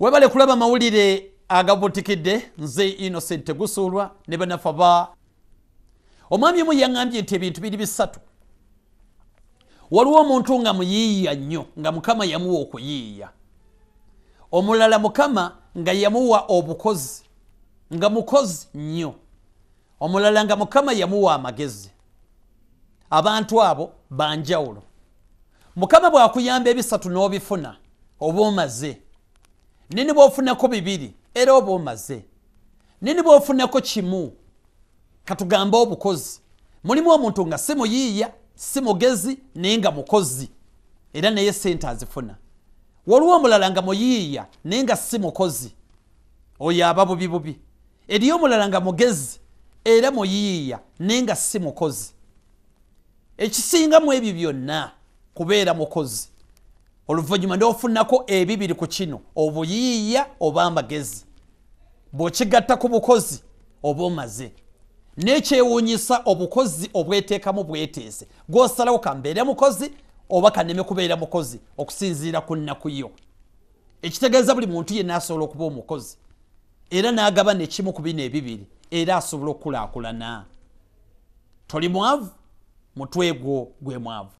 webale kulaba mawulire agabutikidde nze innocent tegusuulwa ne banafa ba omwami omu yaŋŋambye nti ebintu biri bisatu. Waliwo omuntu nga muyiiya nnyo nga mukama yamuwa okuyiiya. Omulala mukama nga yamuwa obukozi nga mukozi nnyo. Omulala nga mukama yamuwa amagezi. Abantu abo banjawulo. Mukama bwakuyamba ebisatu n'obifuna oba omaze nini bwofunako bibiri? Era oba omaze? Nini bwofunako kimu? Katugambe obukozi. Mulimu omuntu nga si muyiiya si mugezi naye nga mukozi. Era naye sente azifuna. Waliwo omulala nga muyiiya naye nga si mukozi. Oyo aba bubi bubi. Eriyo omulala nga mugezi era muyiiya naye nga si mukozi. Ekisingamu ebyo byonna kubeera mukozi oluvannyuma nofunako ebibiri ku kino obuyiiya oba amagezi. Bw'okigatta ku bukozi oba omaze. Nekyewuunyisa obukozi obweteekamu bweteese. Gwosalawo kambeere mukozi oba kaneme kubeera mukozi okusinziira ku nnaku yo. Ekitegeeza buli muntu yenna asobola okuba omukozi era n'agaba nekimu ku bino ebibiri era asobola okukulaakulana. Toli mwavu? Mutwe gwo gwe mwavu